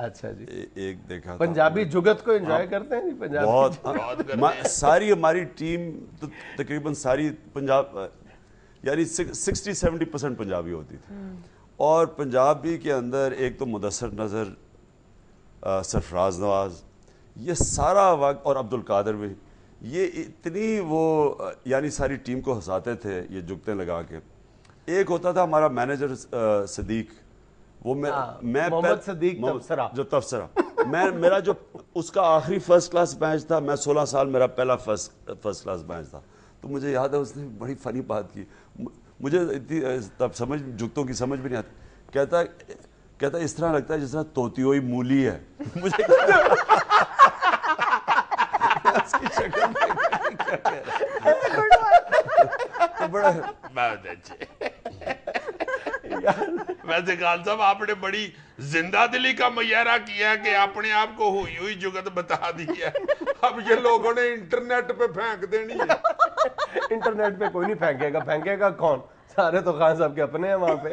अच्छा जी। ए, एक देखा पंजाबी जुगत को एंजॉय करते हैं जी पंजाबी बहुत मा- सारी हमारी टीम तो तकरीबन सारी पंजाब यानी सिक्सटी सेवेंटी परसेंट पंजाबी होती थी। और पंजाबी के अंदर एक तो मुदसर नज़र सरफराज नवाज़ ये सारा वक्त और अब्दुल कादर भी ये इतनी वो यानी सारी टीम को हंसाते थे ये जुगते लगा के। एक होता था हमारा मैनेजर सदीक वो मैं हाँ, मैं मोहम्मद सदीक तबसरा। जो तफसरा मैं मेरा जो उसका आखिरी फ़र्स्ट क्लास मैच था मैं 16 साल मेरा पहला फ़र्स्ट फ़र्स्ट क्लास मैच था। तो मुझे याद है उसने बड़ी फनी बात की। मुझे इतनी तब समझ जुगतों की समझ भी नहीं आती। कहता कहता इस तरह लगता है जिस तरह तोती हुई मूली है। मुझे है? तो बड़ा बहुत अच्छे वैसे खान साहब आपने बड़ी ज़िंदा दिली का मुजाहरा किया कि अपने आप को हुई हुई जुगत बता दी है। अब ये लोगों ने इंटरनेट पे फेंक देनी है। इंटरनेट पे कोई नहीं फेंकेगा। फेंकेगा कौन? सारे तो खान साहब के अपने हैं वहाँ पे।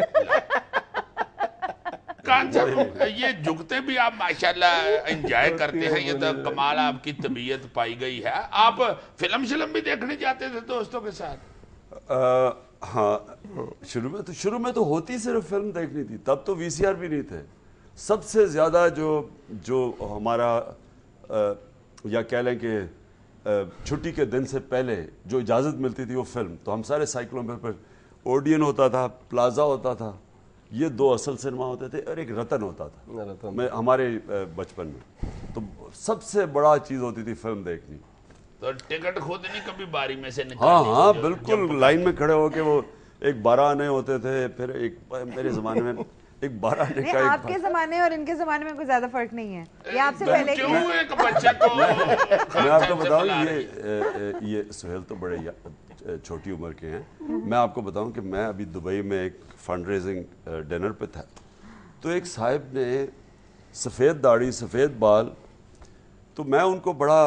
खान साहब ये जुगते भी आप माशाल्लाह एंजॉय करते हैं। ये तो कमाल आपकी तबीयत पाई गई है। आप फ़िल्म शिल्म भी देखने जाते थे दोस्तों के साथ? अ, हाँ शुरू में तो शुरू में तो होती सिर्फ़ फ़िल्म देखनी थी तब तो वीसीआर भी नहीं थे। सबसे ज़्यादा जो जो हमारा अ, या कह लें कि छुट्टी के दिन से पहले जो इजाज़त मिलती थी वो फ़िल्म तो हम सारे साइकिलों पर पर ओडियन होता था प्लाजा होता था ये दो असल सिनेमा होते थे और एक रतन होता था। रतन। मैं हमारे बचपन में। तो सबसे बड़ा चीज़ होती थी फ़िल्म देखनी। तो टिकट खुद नहीं कभी बारी में से हाँ निकाली हाँ बिल्कुल लाइन में खड़े होके वो एक बारह आने होते थे फिर एक मेरे जमाने में एक बारह आने का एक आपके जमाने और इनके जमाने में कोई ज़्यादा फ़र्क नहीं है। ये आपसे पहले क्यों एक बच्चे को मैं आपको बताऊँ ये ये सुहेल तो बड़े छोटी उम्र के हैं। मैं आपको बताऊँ कि मैं अभी दुबई में एक फंड रेजिंग डिनर पे था। तो एक साहब ने सफ़ेद दाढ़ी सफ़ेद बाल तो मैं उनको बड़ा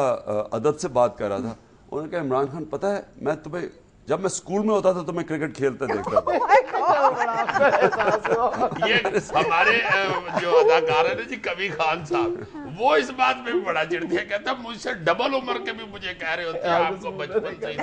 अदब से बात कर रहा था। उन्होंने कहा इमरान खान पता है मैं तुम्हें जब मैं स्कूल में होता था तो मैं क्रिकेट खेलते देखता था। ये हमारे जो अदाकार है ना जी कवि खान साहब वो इस बात में भी बड़ा चिड़ते है कहता मुझसे डबल उम्र के भी मुझे कह रहे होते हैं आपको बचपन से ही